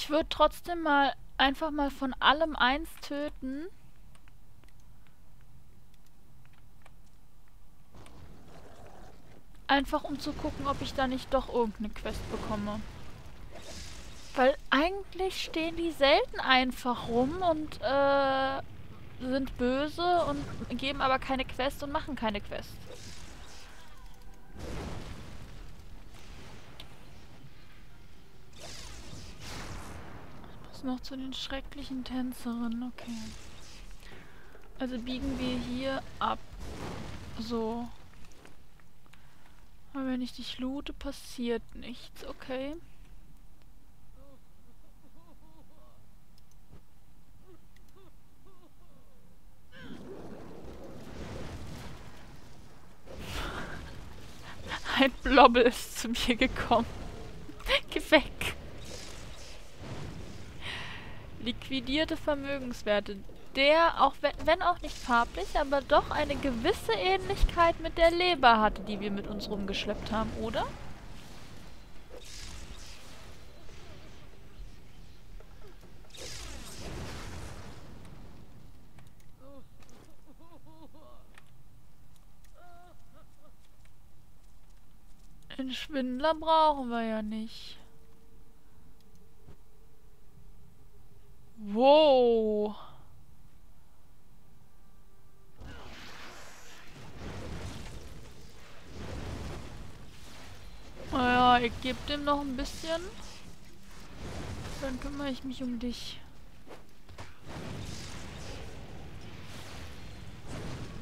Ich würde trotzdem mal einfach mal von allem eins töten. Einfach um zu gucken, ob ich da nicht doch irgendeine Quest bekomme. Weil eigentlich stehen die selten einfach rum und äh, sind böse und geben aber keine Quest und machen keine Quest. Muss noch zu den schrecklichen Tänzerinnen, okay. Also biegen wir hier ab. So. Aber wenn ich dich loote, passiert nichts, okay. Ein Blobbel ist zu mir gekommen. Geh weg. Liquidierte Vermögenswerte der, auch wenn, auch nicht farblich, aber doch eine gewisse Ähnlichkeit mit der Leber hatte, die wir mit uns rumgeschleppt haben, oder? Den Schwindler brauchen wir ja nicht. Wow. Naja, ich gebe dem noch ein bisschen. Dann kümmere ich mich um dich.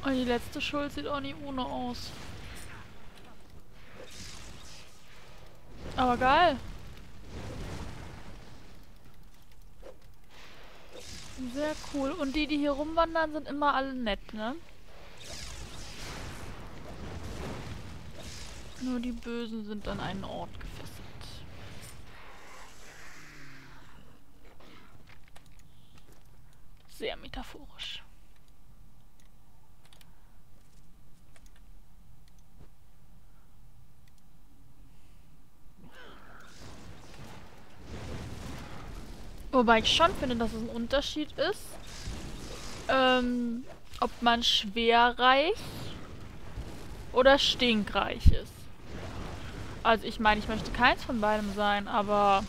Und die letzte Schuld sieht auch nicht ohne aus. Aber geil. Sehr cool. Und die, die hier rumwandern, sind immer alle nett, ne? Nur die Bösen sind an einen Ort gefesselt. Sehr metaphorisch. Wobei ich schon finde, dass es ein Unterschied ist, ähm, ob man schwerreich oder stinkreich ist. Also ich meine, ich möchte keins von beidem sein, aber...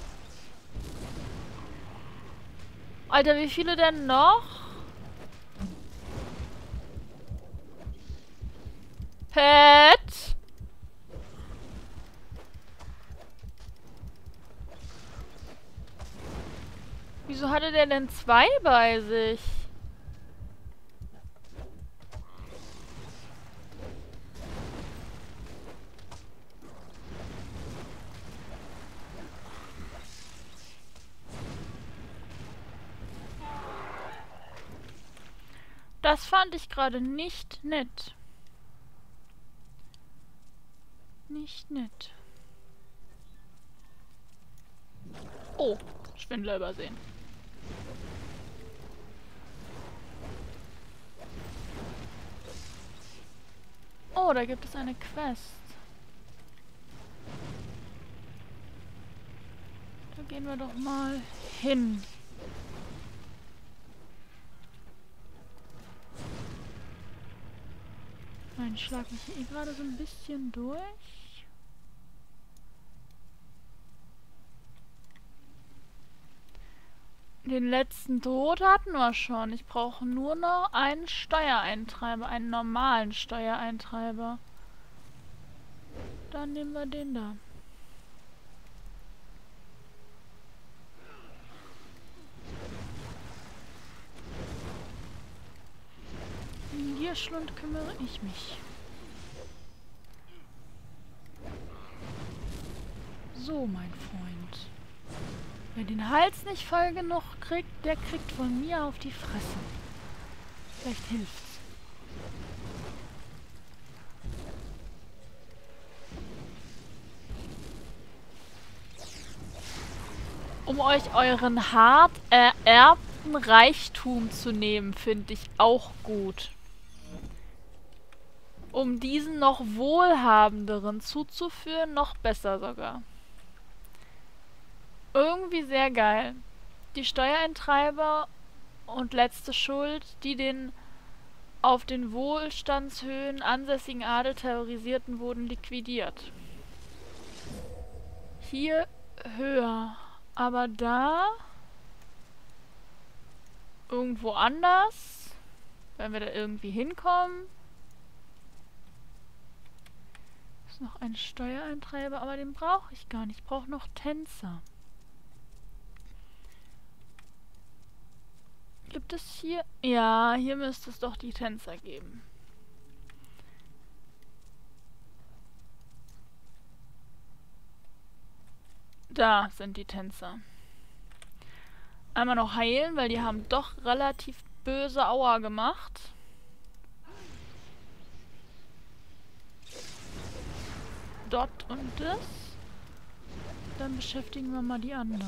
Alter, wie viele denn noch? Pet? Wieso hatte der denn zwei bei sich? Das fand ich gerade nicht nett. Nicht nett. Oh, Schwindler übersehen. Oh, da gibt es eine Quest. Da gehen wir doch mal hin. Ich schlag mich hier gerade so ein bisschen durch. Den letzten Tod hatten wir schon. Ich brauche nur noch einen Steuereintreiber, einen normalen Steuereintreiber. Dann nehmen wir den da. Um Gierschlund kümmere ich mich. So, mein Freund. Wer den Hals nicht voll genug kriegt, der kriegt von mir auf die Fresse. Vielleicht hilft's. Um euch euren hart ererbten Reichtum zu nehmen, finde ich auch gut. Um diesen noch wohlhabenderen zuzuführen, noch besser sogar. Irgendwie sehr geil. Die Steuereintreiber und letzte Schuld, die den auf den Wohlstandshöhen ansässigen Adel terrorisierten, wurden liquidiert. Hier höher. Aber da... Irgendwo anders. Wenn wir da irgendwie hinkommen. Ist noch ein Steuereintreiber, aber den brauche ich gar nicht. Ich brauche noch Tänzer. Gibt es hier... Ja, hier müsste es doch die Tänzer geben. Da sind die Tänzer. Einmal noch heilen, weil die haben doch relativ böse Aua gemacht. Dort und das. Dann beschäftigen wir mal die andere.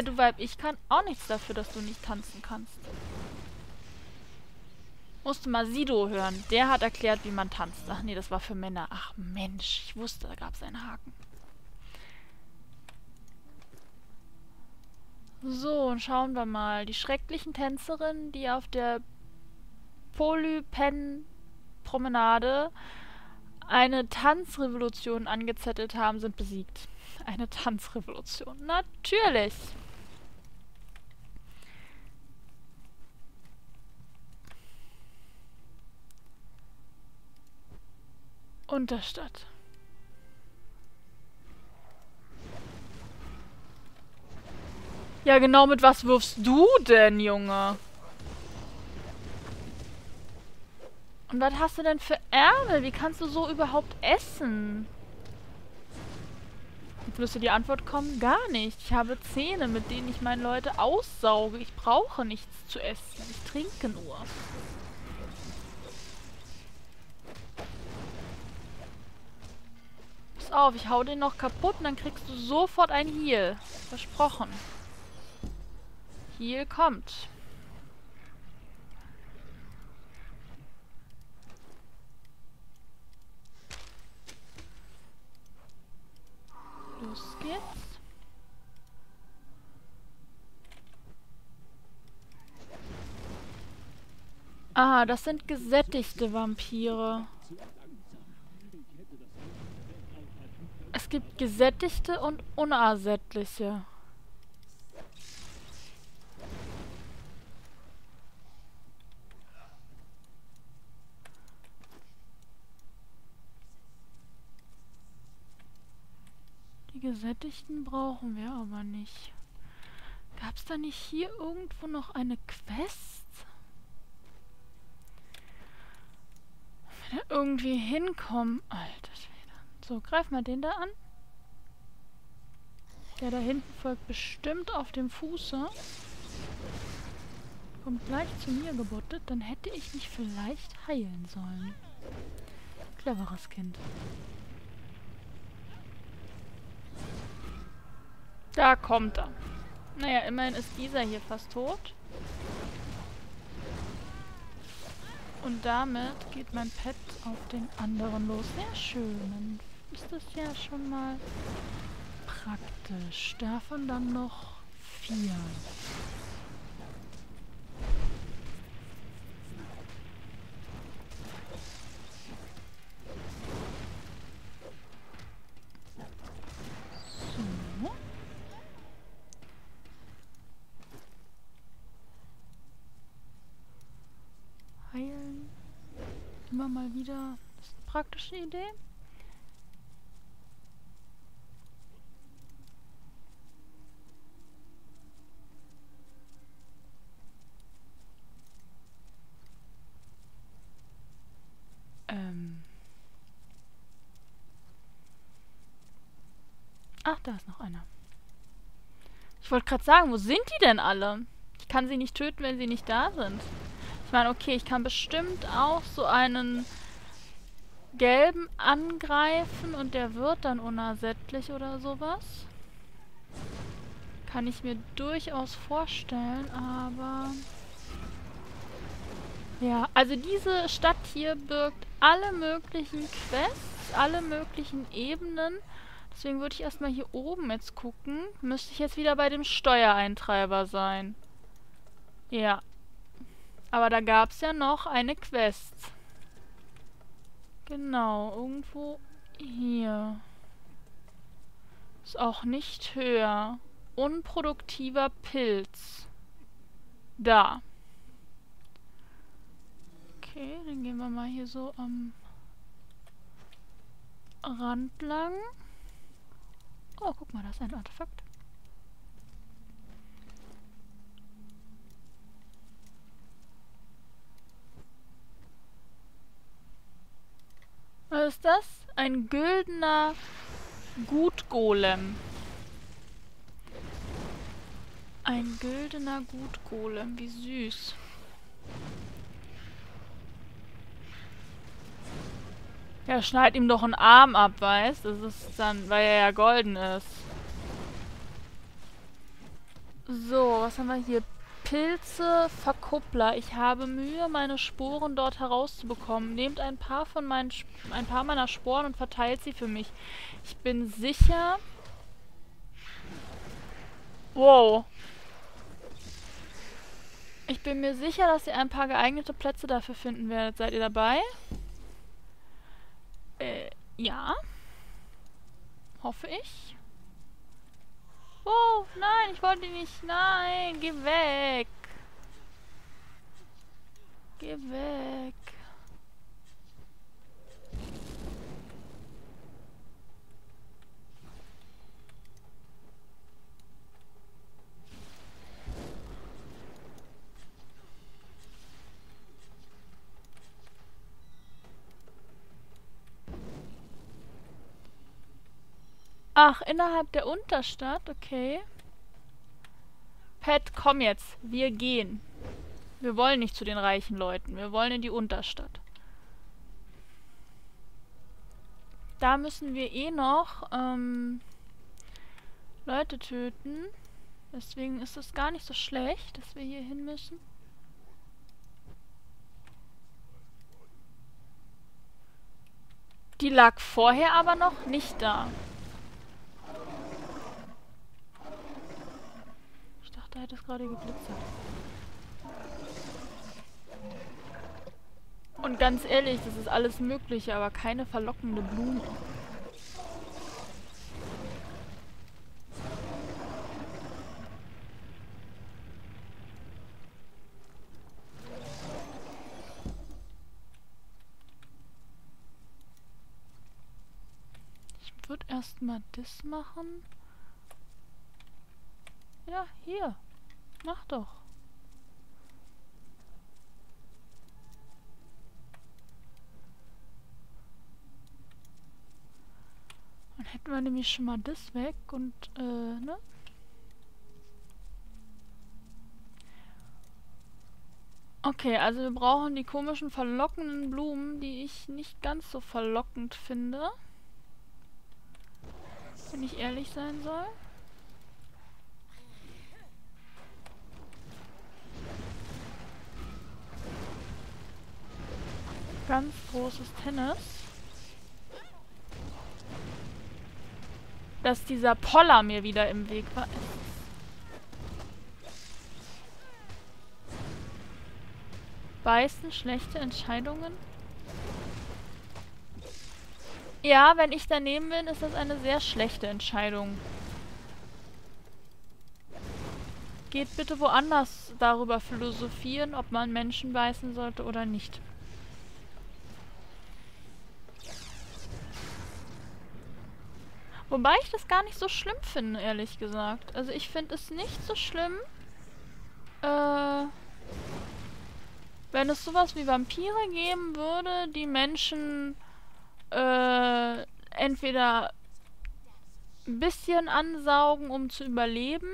Ja, du Weib, ich kann auch nichts dafür, dass du nicht tanzen kannst. Musste mal Sido hören. Der hat erklärt, wie man tanzt. Ach nee, das war für Männer. Ach Mensch, ich wusste, da gab es einen Haken. So, und schauen wir mal. Die schrecklichen Tänzerinnen, die auf der Polypen-Promenade eine Tanzrevolution angezettelt haben, sind besiegt. Eine Tanzrevolution. Natürlich. Unterstadt. Ja, genau, mit was wirfst du denn, Junge? Und was hast du denn für Ärmel? Wie kannst du so überhaupt essen? Jetzt müsste die Antwort kommen, gar nicht. Ich habe Zähne, mit denen ich meine Leute aussauge. Ich brauche nichts zu essen. Ich trinke nur. Auf, ich hau den noch kaputt und dann kriegst du sofort ein Heal. Versprochen. Heal kommt. Los geht's. Ah, das sind gesättigte Vampire. Es gibt gesättigte und unersättliche. Die gesättigten brauchen wir aber nicht. Gab es da nicht hier irgendwo noch eine Quest? Wenn wir irgendwie hinkommen. Alter. So, greif mal den da an. Der da hinten folgt bestimmt auf dem Fuße. Kommt gleich zu mir gebottet. Dann hätte ich mich vielleicht heilen sollen. Cleveres Kind. Da kommt er. Naja, immerhin ist dieser hier fast tot. Und damit geht mein Pet auf den anderen los. Sehr schön. Ist das ja schon mal praktisch. Davon dann noch vier. Immer mal wieder. Das ist eine praktische Idee. Ähm. Ach, da ist noch einer. Ich wollte gerade sagen, wo sind die denn alle? Ich kann sie nicht töten, wenn sie nicht da sind. Ich meine, okay, ich kann bestimmt auch so einen gelben angreifen und der wird dann unersättlich oder sowas. Kann ich mir durchaus vorstellen, aber... Ja, also diese Stadt hier birgt alle möglichen Quests, alle möglichen Ebenen. Deswegen würde ich erstmal hier oben jetzt gucken. Müsste ich jetzt wieder bei dem Steuereintreiber sein. Ja. Aber da gab es ja noch eine Quest. Genau, irgendwo hier. Ist auch nicht höher. Unproduktiver Pilz. Da. Okay, dann gehen wir mal hier so am Rand lang. Oh, guck mal, da ist ein Artefakt. Was ist das? Ein güldener Gutgolem. Ein güldener Gutgolem, wie süß. Ja, schneid ihm doch einen Arm ab, weißt? Das ist dann, weil er ja golden ist. So, was haben wir hier? Pilze, Verkuppler. Ich habe Mühe, meine Sporen dort herauszubekommen. Nehmt ein paar von meinen, ein paar meiner Sporen und verteilt sie für mich. Ich bin sicher... Wow. Ich bin mir sicher, dass ihr ein paar geeignete Plätze dafür finden werdet. Seid ihr dabei? Äh, ja. Hoffe ich. Oh, nein, ich wollte nicht. Nein, geh weg. Geh weg. Ach, innerhalb der Unterstadt? Okay. Pat, komm jetzt. Wir gehen. Wir wollen nicht zu den reichen Leuten. Wir wollen in die Unterstadt. Da müssen wir eh noch ähm, Leute töten. Deswegen ist es gar nicht so schlecht, dass wir hier hin müssen. Die lag vorher aber noch nicht da. Da hätte es gerade geblitzert. Und ganz ehrlich, das ist alles Mögliche, aber keine verlockende Blume. Ich würde erstmal das machen. Ja, hier. Mach doch. Dann hätten wir nämlich schon mal das weg und, äh, ne? Okay, also wir brauchen die komischen verlockenden Blumen, die ich nicht ganz so verlockend finde. Wenn ich ehrlich sein soll. Ganz großes Tennis. Dass dieser Poller mir wieder im Weg war. Beißen, schlechte Entscheidungen. Ja, wenn ich daneben bin, ist das eine sehr schlechte Entscheidung. Geht bitte woanders darüber philosophieren, ob man Menschen beißen sollte oder nicht. Wobei ich das gar nicht so schlimm finde, ehrlich gesagt. Also ich finde es nicht so schlimm, äh, wenn es sowas wie Vampire geben würde, die Menschen äh, entweder ein bisschen ansaugen, um zu überleben,